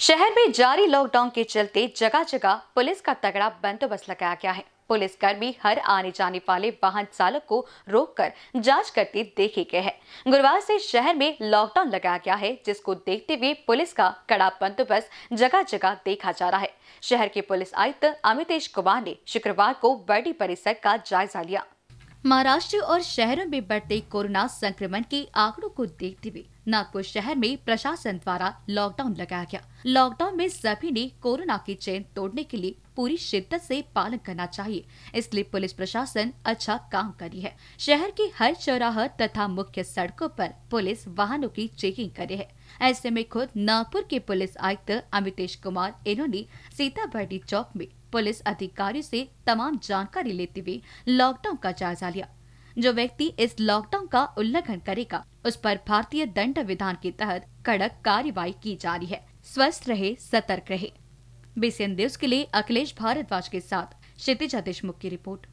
शहर में जारी लॉकडाउन के चलते जगह जगह पुलिस का तगड़ा बंदोबस्त लगाया गया है। पुलिसकर्मी हर आने जाने वाले वाहन चालक को रोककर जाँच करते देखे गए हैं। गुरुवार से शहर में लॉकडाउन लगाया गया है, जिसको देखते हुए पुलिस का कड़ा बंदोबस्त जगह जगह देखा जा रहा है। शहर के पुलिस आयुक्त अमितेश कुमार ने शुक्रवार को बड़ी परिसर का जायजा लिया। महाराष्ट्र और शहरों में बढ़ते कोरोना संक्रमण के आंकड़ों को देखते हुए नागपुर शहर में प्रशासन द्वारा लॉकडाउन लगाया गया। लॉकडाउन में सभी ने कोरोना की चेन तोड़ने के लिए पूरी शिद्दत से पालन करना चाहिए। इसलिए पुलिस प्रशासन अच्छा काम करी है। शहर की हर चौराहा तथा मुख्य सड़कों पर पुलिस वाहनों की चेकिंग करे है। ऐसे में खुद नागपुर के पुलिस आयुक्त अमितेश कुमार, इन्होंने सीताबर्डी चौक में पुलिस अधिकारी से तमाम जानकारी लेते हुए लॉकडाउन का जायजा लिया। जो व्यक्ति इस लॉकडाउन का उल्लंघन करेगा। उस पर भारतीय दंड विधान के तहत कड़क कार्यवाही की जा रही है। स्वस्थ रहे, सतर्क रहे। बीसीएन न्यूज़ के लिए अखिलेश भारद्वाज के साथ क्षितिजा देशमुख की रिपोर्ट।